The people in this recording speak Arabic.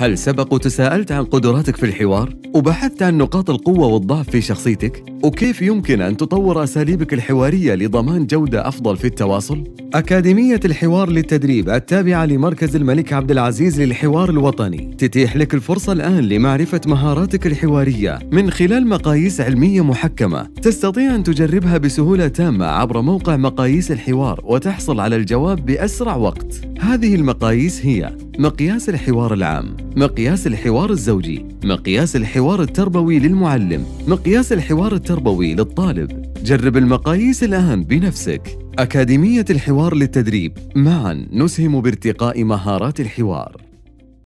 هل سبق وتساءلت عن قدراتك في الحوار؟ وبحثت عن نقاط القوة والضعف في شخصيتك؟ وكيف يمكن أن تطور أساليبك الحوارية لضمان جودة أفضل في التواصل؟ أكاديمية الحوار للتدريب التابعة لمركز الملك عبد العزيز للحوار الوطني تتيح لك الفرصة الآن لمعرفة مهاراتك الحوارية من خلال مقاييس علمية محكمة تستطيع أن تجربها بسهولة تامة عبر موقع مقاييس الحوار وتحصل على الجواب بأسرع وقت هذه المقاييس هي مقياس الحوار العام مقياس الحوار الزوجي مقياس الحوار التربوي للمعلم مقياس الحوار التربوي للطالب. جرب المقاييس الآن بنفسك. أكاديمية الحوار للتدريب معا. نسهم بارتقاء مهارات الحوار.